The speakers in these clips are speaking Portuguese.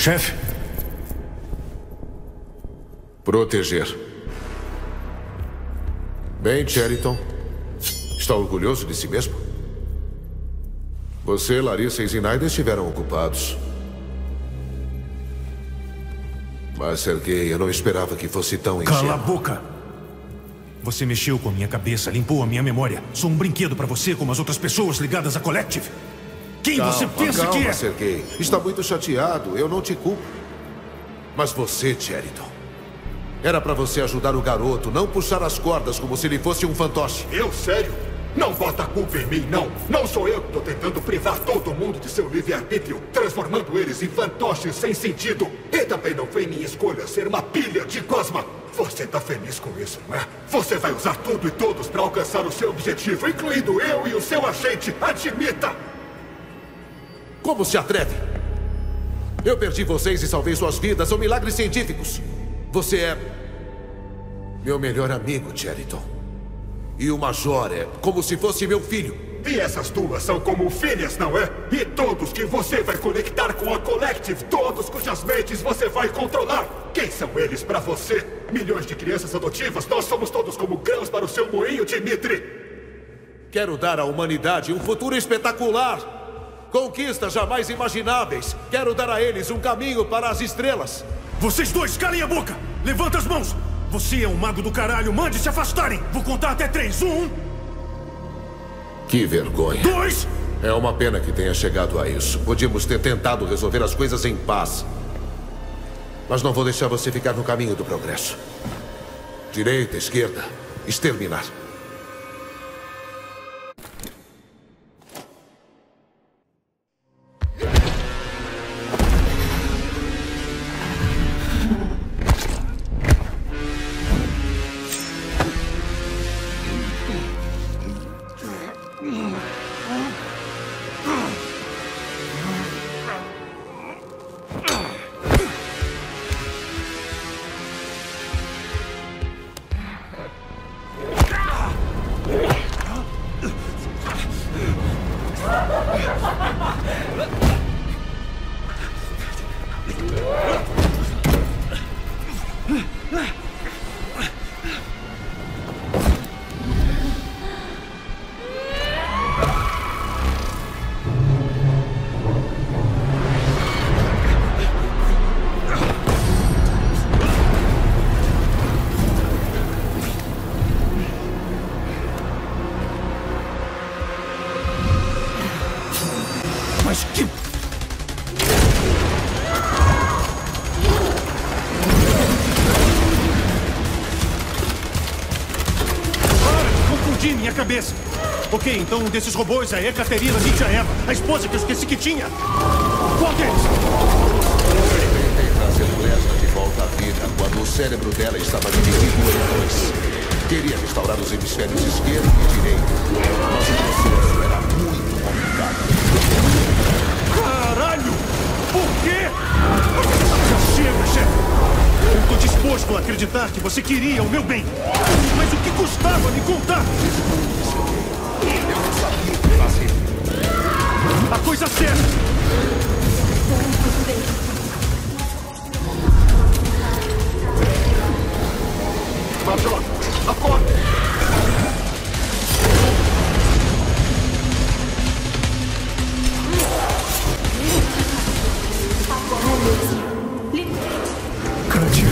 Chefe. Proteger. Bem, Cheriton. Está orgulhoso de si mesmo? Você, Larissa e Zinaida estiveram ocupados. Mas, Sergei, eu não esperava que fosse tão ingênuo. Cala a boca! Você mexeu com a minha cabeça, limpou a minha memória. Sou um brinquedo para você, como as outras pessoas ligadas à Collective. Quem calma, você pensa calma, que é? Sergei. Está muito chateado. Eu não te culpo. Mas você, Sheridan. Era para você ajudar o garoto, não puxar as cordas como se ele fosse um fantoche. Eu, sério? Não bota a culpa em mim, não. Não sou eu que estou tentando privar todo mundo de seu livre-arbítrio, transformando eles em fantoches sem sentido. E também não foi minha escolha ser uma pilha de Cosma. Você tá feliz com isso, não é? Você vai usar tudo e todos para alcançar o seu objetivo, incluindo eu e o seu agente. Admita! Como se atreve? Eu perdi vocês e salvei suas vidas. São milagres científicos. Você é. meu melhor amigo, Cheriton. E o Major é como se fosse meu filho. E essas duas são como filhas, não é? E todos que você vai conectar com a Collective, todos cujas mentes você vai controlar. Quem são eles para você? Milhões de crianças adotivas, nós somos todos como grãos para o seu moinho, Dimitri. Quero dar à humanidade um futuro espetacular. Conquistas jamais imagináveis. Quero dar a eles um caminho para as estrelas. Vocês dois, calem a boca! Levanta as mãos! Você é um mago do caralho, mande se afastarem! Vou contar até três. Um, Que vergonha. dois... É uma pena que tenha chegado a isso. Podíamos ter tentado resolver as coisas em paz. Mas não vou deixar você ficar no caminho do progresso. Direita, esquerda, exterminar. Então um desses robôs é a Ekaterina Ninja Eva, a esposa que eu esqueci que tinha. Qual deles? Tentei trazer Lesnar de volta à vida quando o cérebro dela estava dividido em dois. Queria restaurar os hemisférios esquerdo e direito. Mas o processo era muito complicado. Caralho! Por quê? Já chega, chefe! Eu tô disposto a acreditar que você queria o meu bem. Mas o que custava me contar? Coisa certa! Major, acorde! Katia,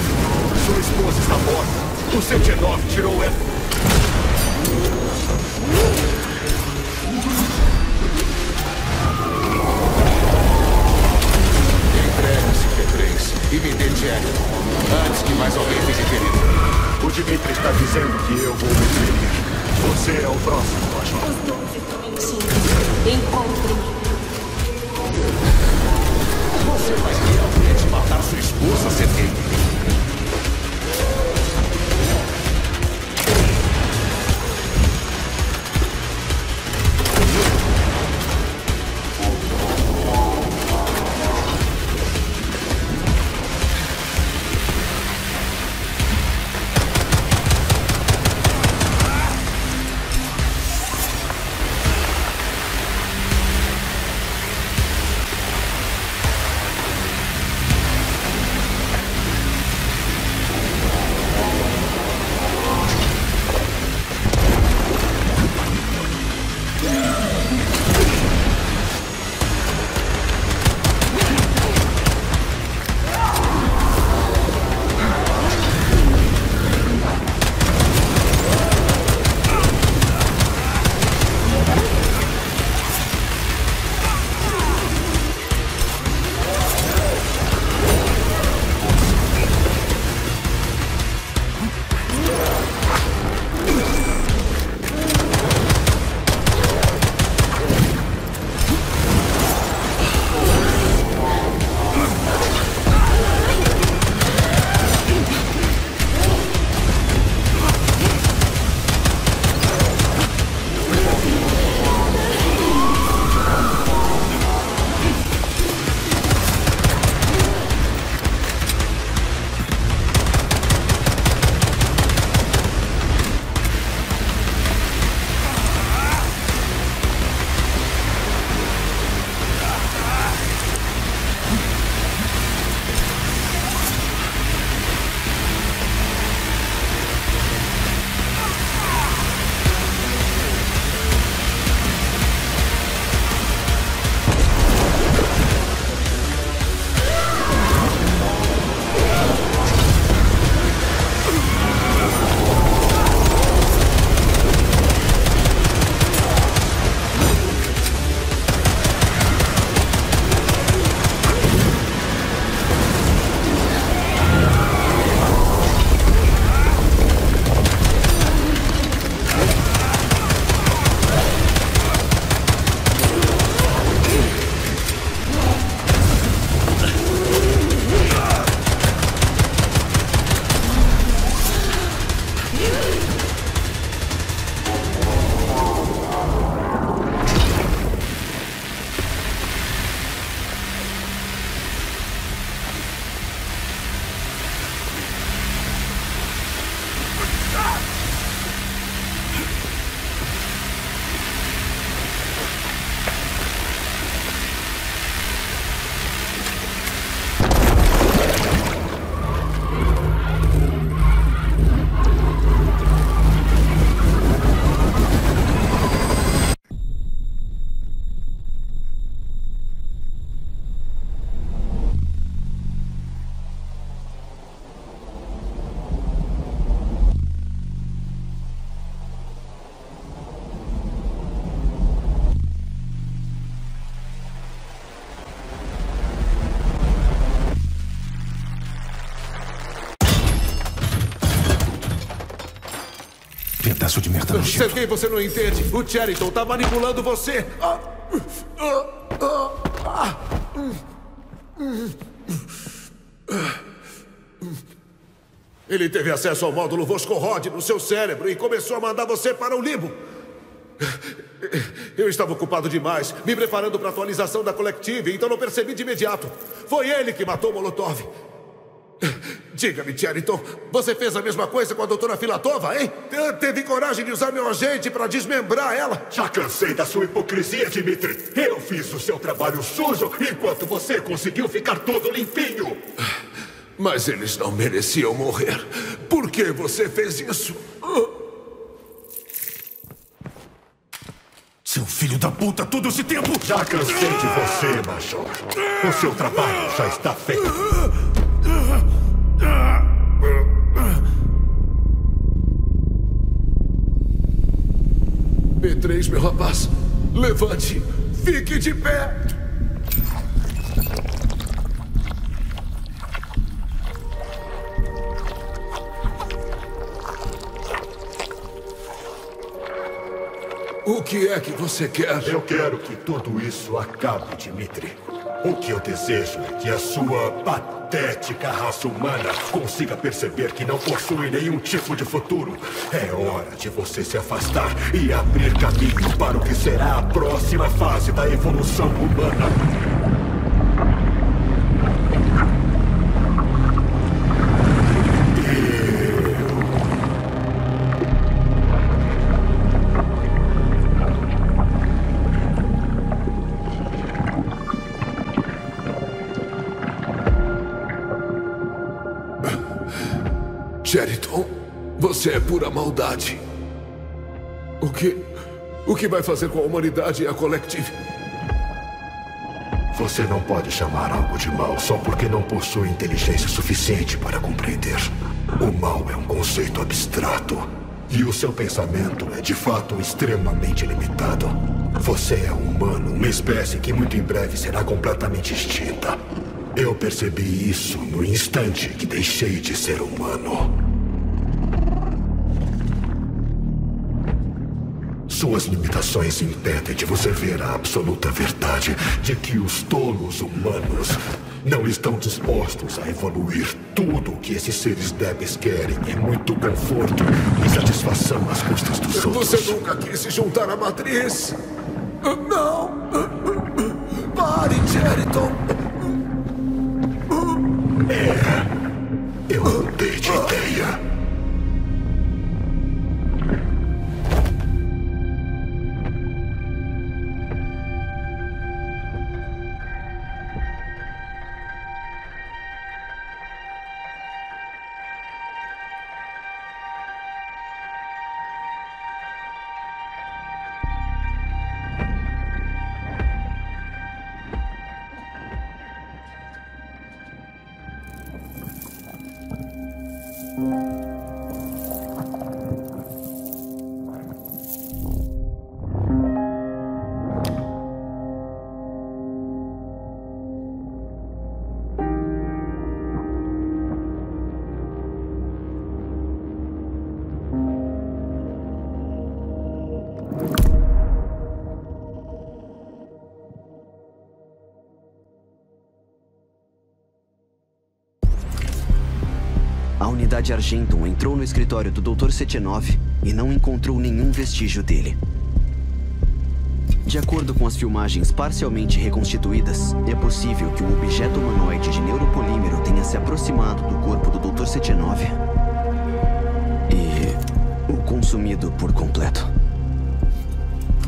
Sua esposa está morta. O CT9 tirou ela. e me dê Jerry antes que mais alguém fique ferido. O Dimitri está dizendo que eu vou me ferir. Você é o próximo, Os dois estão mentindo. Encontre-me. Você vai realmente matar sua esposa, Sergei? Pedaço de merda nojento. Sergei, você não entende. O Cheriton tá manipulando você. Ele teve acesso ao módulo Voskhorod no seu cérebro e começou a mandar você para o limbo. Eu estava ocupado demais, me preparando para a atualização da Collective, então não percebi de imediato. Foi ele que matou Molotov. Diga-me, Cheriton, você fez a mesma coisa com a doutora Filatova, hein? Teve coragem de usar meu agente para desmembrar ela? Já cansei da sua hipocrisia, Dimitri. Eu fiz o seu trabalho sujo enquanto você conseguiu ficar todo limpinho. Mas eles não mereciam morrer. Por que você fez isso? Seu filho da puta, todo esse tempo! Já cansei de você, Major. O seu trabalho já está feito. três, meu rapaz. Levante! Fique de pé! O que é que você quer? Eu quero que tudo isso acabe, Dimitri. O que eu desejo é que a sua patética raça humana consiga perceber que não possui nenhum tipo de futuro. É hora de você se afastar e abrir caminho para o que será a próxima fase da evolução humana. Você é pura maldade. O que. O que vai fazer com a humanidade e a Collective? Você não pode chamar algo de mal só porque não possui inteligência suficiente para compreender. O mal é um conceito abstrato. E o seu pensamento é de fato extremamente limitado. Você é um humano, uma espécie que muito em breve será completamente extinta. Eu percebi isso no instante que deixei de ser humano. Suas limitações impedem de você ver a absoluta verdade de que os tolos humanos não estão dispostos a evoluir. Tudo o que esses seres débeis querem é muito conforto e satisfação às custas dos outros. Você nunca quis se juntar à matriz? Não! Pare, Jeriton! É. Eu mudei de ideia. Música unidade Argenton entrou no escritório do Dr. Setenov e não encontrou nenhum vestígio dele. De acordo com as filmagens parcialmente reconstituídas, é possível que um objeto humanoide de neuropolímero tenha se aproximado do corpo do Dr. Setenov e o consumido por completo.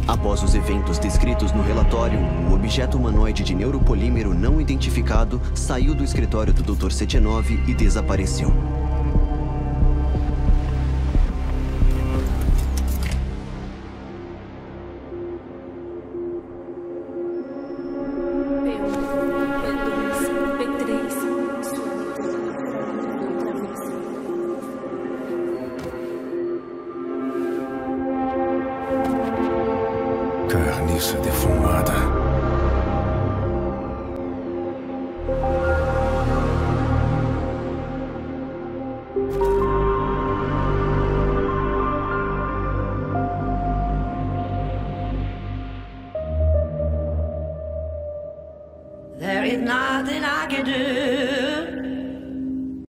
Após os eventos descritos no relatório, o objeto humanoide de neuropolímero não identificado saiu do escritório do Dr. Setenov e desapareceu. cœur n'y